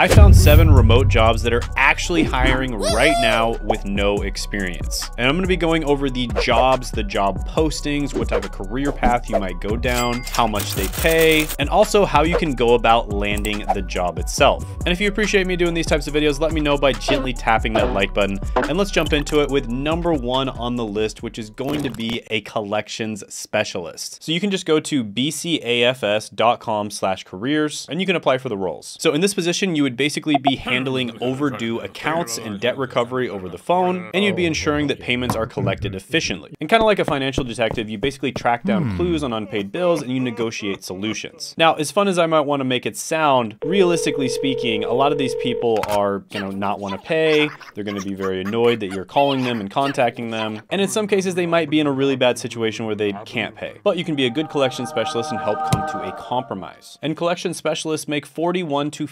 I found seven remote jobs that are actually hiring right now with no experience. And I'm gonna be going over the jobs, the job postings, what type of career path you might go down, how much they pay, and also how you can go about landing the job itself. And if you appreciate me doing these types of videos, let me know by gently tapping that like button. And let's jump into it with number one on the list, which is going to be a collections specialist. So you can just go to bcafs.com slash careers and you can apply for the roles. So in this position, you would basically be handling overdue accounts and debt recovery over the phone, and you'd be ensuring that payments are collected efficiently. And kind of like a financial detective, you basically track down hmm. clues on unpaid bills and you negotiate solutions. Now, as fun as I might want to make it sound, realistically speaking, a lot of these people are, you know, not want to pay. They're going to be very annoyed that you're calling them and contacting them. And in some cases, they might be in a really bad situation where they can't pay. But you can be a good collection specialist and help come to a compromise. And collection specialists make 41 to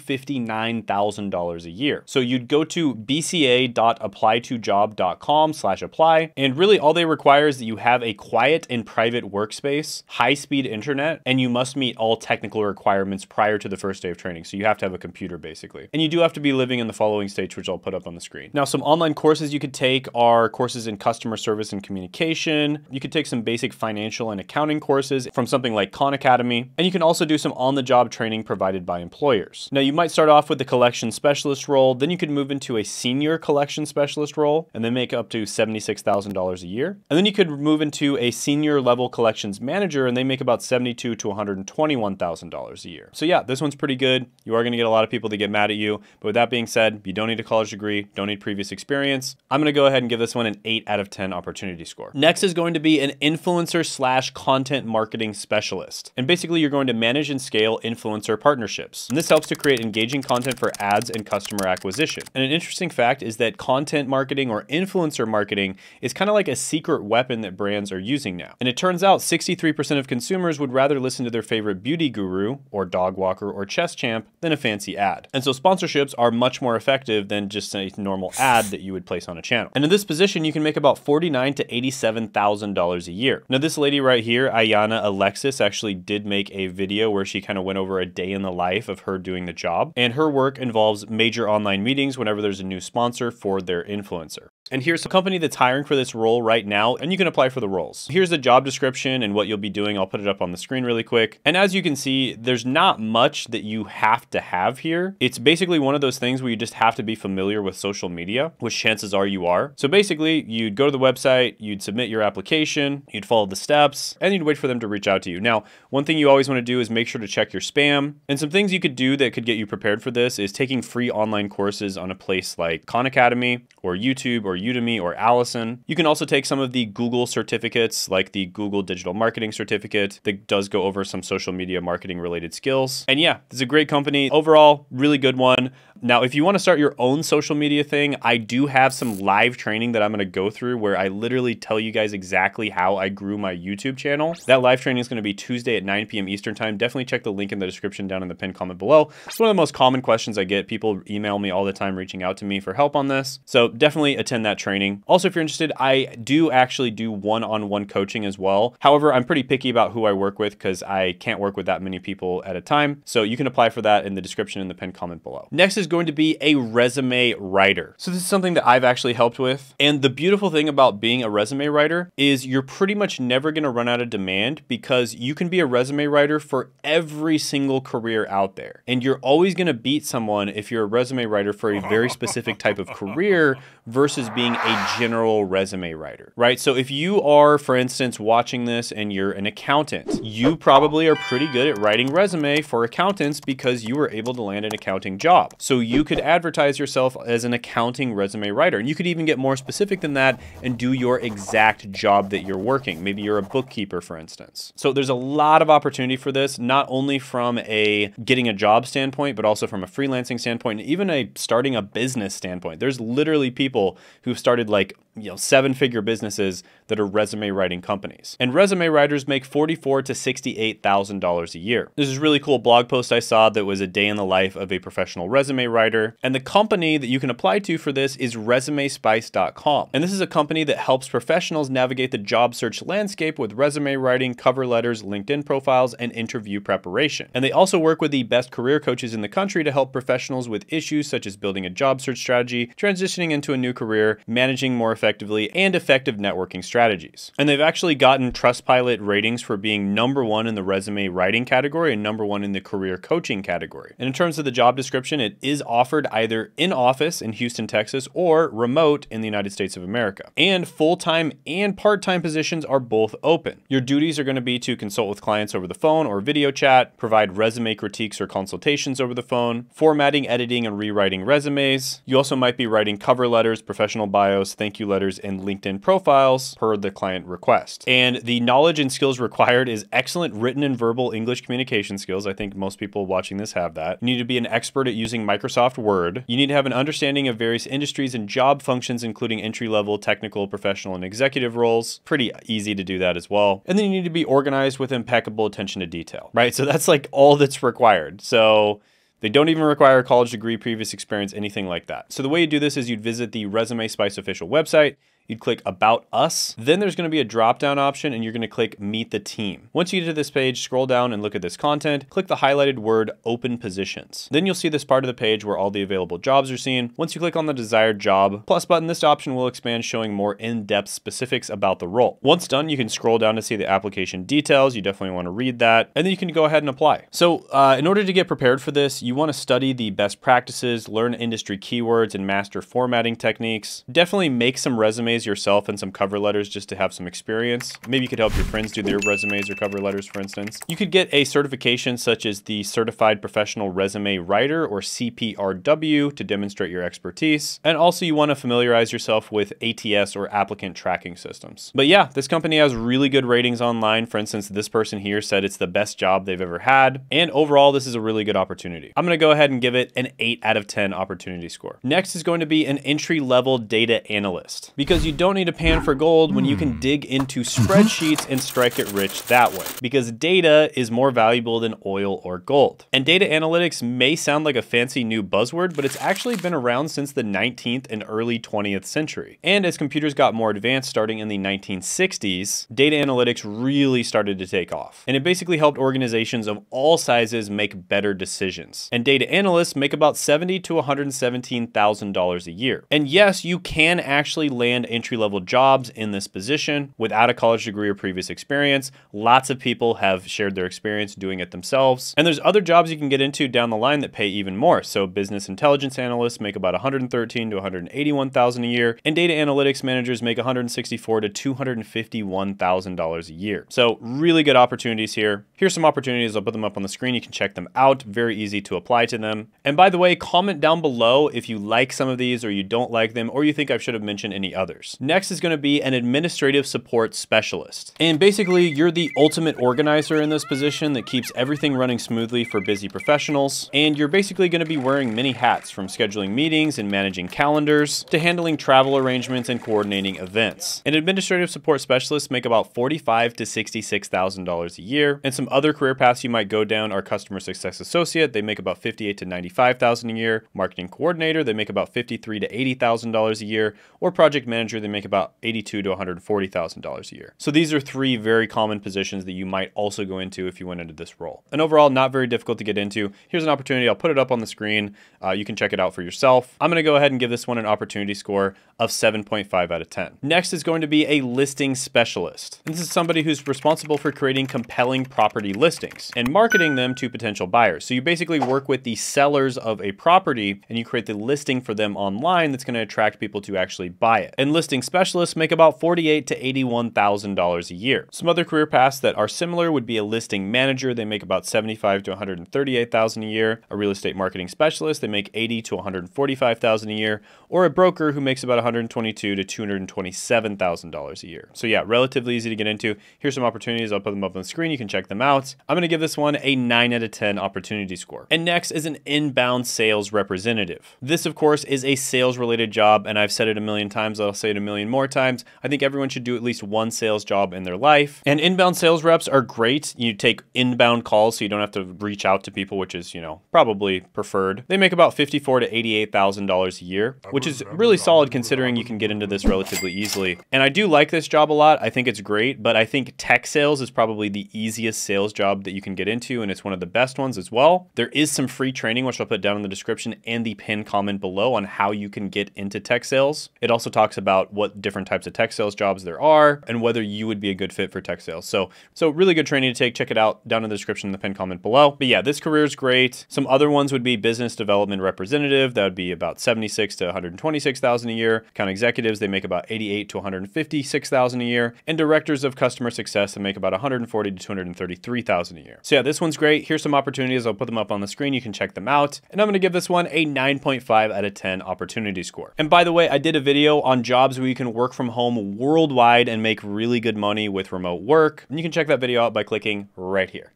$59,000 a year. So you'd go to bca.applytojob.com slash apply. And really all they require is that you have a quiet and private workspace, high speed internet, and you must meet all technical requirements prior to the first day of training. So you have to have a computer basically. And you do have to be living in the following states, which I'll put up on the screen. Now, some online courses you could take are courses in customer service and communication. You could take some basic financial and accounting courses from something like Khan Academy. And you can also do some on the job training provided by employers. Now, you might start off with the collection specialist role, then you could move into a senior collection specialist role and then make up to $76,000 a year. And then you could move into a senior level collections manager and they make about 72 to $121,000 a year. So yeah, this one's pretty good. You are going to get a lot of people that get mad at you. But with that being said, you don't need a college degree, don't need previous experience. I'm going to go ahead and give this one an 8 out of 10 opportunity score. Next is going to be an influencer slash content marketing specialist. And basically you're going to manage and scale influencer partnerships. And this helps to create engaging content for ads and customer acquisition. And an interesting fact is that content marketing or influencer marketing is kind of like a secret weapon that brands are using now. And it turns out 63% of consumers would rather listen to their favorite beauty guru or dog walker or chess champ than a fancy ad. And so sponsorships are much more effective than just a normal ad that you would place on a channel. And in this position, you can make about $49 to $87,000 a year. Now this lady right here, Ayana Alexis, actually did make a video where she kind of went over a day in the life of her doing the job. And her work involves major online meetings whenever there's a new sponsor for their influencer. And here's a company that's hiring for this role right now, and you can apply for the roles. Here's the job description and what you'll be doing. I'll put it up on the screen really quick. And as you can see, there's not much that you have to have here. It's basically one of those things where you just have to be familiar with social media, which chances are you are. So basically, you'd go to the website, you'd submit your application, you'd follow the steps, and you'd wait for them to reach out to you. Now, one thing you always want to do is make sure to check your spam. And some things you could do that could get you prepared for this is taking free online courses on a place like Khan Academy or YouTube or Udemy or Alison. You can also take some of the Google certificates like the Google Digital Marketing Certificate that does go over some social media marketing related skills. And yeah, it's a great company. Overall, really good one. Now, if you want to start your own social media thing, I do have some live training that I'm going to go through where I literally tell you guys exactly how I grew my YouTube channel. That live training is going to be Tuesday at 9 p.m. Eastern time. Definitely check the link in the description down in the pinned comment below. It's one of the most common questions I get. People email me all the time reaching out to me for help on this. So definitely attend that training. Also, if you're interested, I do actually do one-on-one coaching as well. However, I'm pretty picky about who I work with because I can't work with that many people at a time. So you can apply for that in the description in the pinned comment below. Next is going to be a resume writer. So this is something that I've actually helped with. And the beautiful thing about being a resume writer is you're pretty much never going to run out of demand because you can be a resume writer for every single career out there. And you're always going to beat someone if you're a resume writer for a very specific type of career versus being a general resume writer, right? So if you are, for instance, watching this and you're an accountant, you probably are pretty good at writing resume for accountants because you were able to land an accounting job. So you could advertise yourself as an accounting resume writer. And you could even get more specific than that and do your exact job that you're working. Maybe you're a bookkeeper, for instance. So there's a lot of opportunity for this, not only from a getting a job standpoint, but also from a freelancing standpoint, and even a starting a business standpoint. There's literally people who've started like you know, seven figure businesses that are resume writing companies. And resume writers make 44 to $68,000 a year. This is a really cool blog post I saw that was a day in the life of a professional resume writer. And the company that you can apply to for this is resumespice.com. And this is a company that helps professionals navigate the job search landscape with resume writing, cover letters, LinkedIn profiles, and interview preparation. And they also work with the best career coaches in the country to help professionals with issues such as building a job search strategy, transitioning into a new career, managing more effectively, and effective networking strategies. And they've actually gotten Trustpilot ratings for being number one in the resume writing category and number one in the career coaching category. And in terms of the job description, it is offered either in office in Houston, Texas, or remote in the United States of America. And full time and part time positions are both open. Your duties are going to be to consult with clients over the phone or video chat, provide resume critiques or consultations over the phone, formatting, editing, and rewriting resumes. You also might be writing cover letters, professional bios, thank you letters, and LinkedIn profiles per the client request. And the knowledge and skills required is excellent written and verbal English communication skills. I think most people watching this have that. You need to be an expert at using Microsoft Word. You need to have an understanding of various industries and job functions, including entry level, technical, professional, and executive roles. Pretty easy to do that as well. And then you need to be organized with impeccable attention to detail, right? So that's like all that's required. So they don't even require a college degree, previous experience, anything like that. So the way you do this is you'd visit the Resume Spice official website you'd click About Us. Then there's gonna be a drop down option and you're gonna click Meet the Team. Once you get to this page, scroll down and look at this content, click the highlighted word Open Positions. Then you'll see this part of the page where all the available jobs are seen. Once you click on the desired job plus button, this option will expand showing more in-depth specifics about the role. Once done, you can scroll down to see the application details. You definitely wanna read that. And then you can go ahead and apply. So uh, in order to get prepared for this, you wanna study the best practices, learn industry keywords, and master formatting techniques. Definitely make some resumes resumes yourself and some cover letters just to have some experience. Maybe you could help your friends do their resumes or cover letters, for instance. You could get a certification such as the Certified Professional Resume Writer or CPRW to demonstrate your expertise. And also you want to familiarize yourself with ATS or applicant tracking systems. But yeah, this company has really good ratings online. For instance, this person here said it's the best job they've ever had. And overall, this is a really good opportunity. I'm going to go ahead and give it an 8 out of 10 opportunity score. Next is going to be an entry level data analyst because you don't need a pan for gold when you can hmm. dig into spreadsheets and strike it rich that way because data is more valuable than oil or gold. And data analytics may sound like a fancy new buzzword, but it's actually been around since the 19th and early 20th century. And as computers got more advanced starting in the 1960s, data analytics really started to take off. And it basically helped organizations of all sizes make better decisions. And data analysts make about 70 to $117,000 a year. And yes, you can actually land entry level jobs in this position without a college degree or previous experience. Lots of people have shared their experience doing it themselves. And there's other jobs you can get into down the line that pay even more. So business intelligence analysts make about 113 to 181,000 a year, and data analytics managers make 164 to 251,000 dollars a year. So really good opportunities here. Here's some opportunities. I'll put them up on the screen. You can check them out. Very easy to apply to them. And by the way, comment down below if you like some of these or you don't like them or you think I should have mentioned any others. Next is going to be an administrative support specialist. And basically, you're the ultimate organizer in this position that keeps everything running smoothly for busy professionals. And you're basically going to be wearing many hats from scheduling meetings and managing calendars to handling travel arrangements and coordinating events. And administrative support specialists make about $45 to $66,000 a year. And some other career paths you might go down are customer success associate. They make about 58 to 95,000 a year. Marketing coordinator, they make about 53 to $80,000 a year. Or project manager they make about eighty-two to one hundred forty thousand dollars a year. So these are three very common positions that you might also go into if you went into this role. And overall, not very difficult to get into. Here's an opportunity. I'll put it up on the screen. Uh, you can check it out for yourself. I'm going to go ahead and give this one an opportunity score of 7.5 out of 10. Next is going to be a listing specialist. This is somebody who's responsible for creating compelling property listings and marketing them to potential buyers. So you basically work with the sellers of a property and you create the listing for them online that's going to attract people to actually buy it. And listing specialists make about 48 to $81,000 a year. Some other career paths that are similar would be a listing manager. They make about 75 to 138,000 a year. A real estate marketing specialist, they make 80 to 145,000 a year, or a broker who makes about 122 to $227,000 a year. So yeah, relatively easy to get into. Here's some opportunities. I'll put them up on the screen. You can check them out. I'm going to give this one a 9 out of 10 opportunity score. And next is an inbound sales representative. This, of course, is a sales related job, and I've said it a million times. I'll say say it a million more times. I think everyone should do at least one sales job in their life. And inbound sales reps are great. You take inbound calls so you don't have to reach out to people, which is, you know, probably preferred. They make about fifty-four to eighty-eight thousand dollars a year, which is really solid considering you can get into this relatively easily. And I do like this job a lot. I think it's great, but I think tech sales is probably the easiest sales job that you can get into, and it's one of the best ones as well. There is some free training, which I'll put down in the description and the pin comment below on how you can get into tech sales. It also talks about what different types of tech sales jobs there are and whether you would be a good fit for tech sales. So, so really good training to take. Check it out down in the description in the pinned comment below. But yeah, this career is great. Some other ones would be business development representative. That would be about 76 to 126,000 a year. Account executives, they make about 88 to 156,000 a year. And directors of customer success that make about 140 to 233,000 a year. So yeah, this one's great. Here's some opportunities. I'll put them up on the screen. You can check them out. And I'm going to give this one a 9.5 out of 10 opportunity score. And by the way, I did a video on jobs where you can work from home worldwide and make really good money with remote work. And you can check that video out by clicking right here.